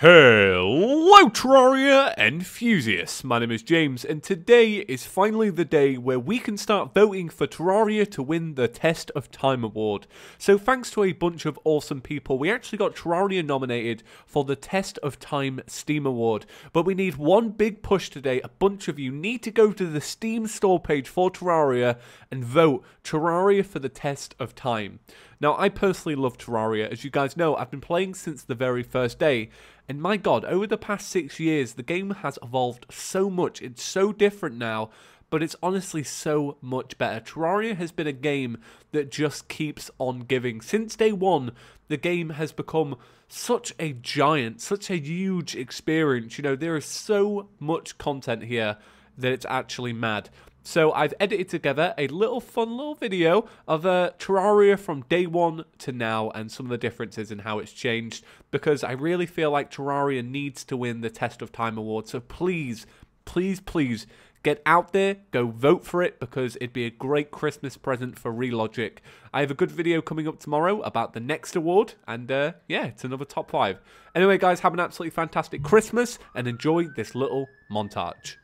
Hello Terraria enthusiasts, my name is James and today is finally the day where we can start voting for Terraria to win the Test of Time award. So thanks to a bunch of awesome people, we actually got Terraria nominated for the Test of Time Steam award. But we need one big push today, a bunch of you need to go to the Steam store page for Terraria and vote Terraria for the Test of Time. Now I personally love Terraria, as you guys know I've been playing since the very first day and my god, over the past six years, the game has evolved so much. It's so different now, but it's honestly so much better. Terraria has been a game that just keeps on giving. Since day one, the game has become such a giant, such a huge experience. You know, there is so much content here that it's actually mad. So I've edited together a little fun little video of uh, Terraria from day one to now and some of the differences in how it's changed because I really feel like Terraria needs to win the Test of Time award. So please, please, please get out there, go vote for it because it'd be a great Christmas present for Relogic. I have a good video coming up tomorrow about the next award and uh, yeah, it's another top five. Anyway guys, have an absolutely fantastic Christmas and enjoy this little montage.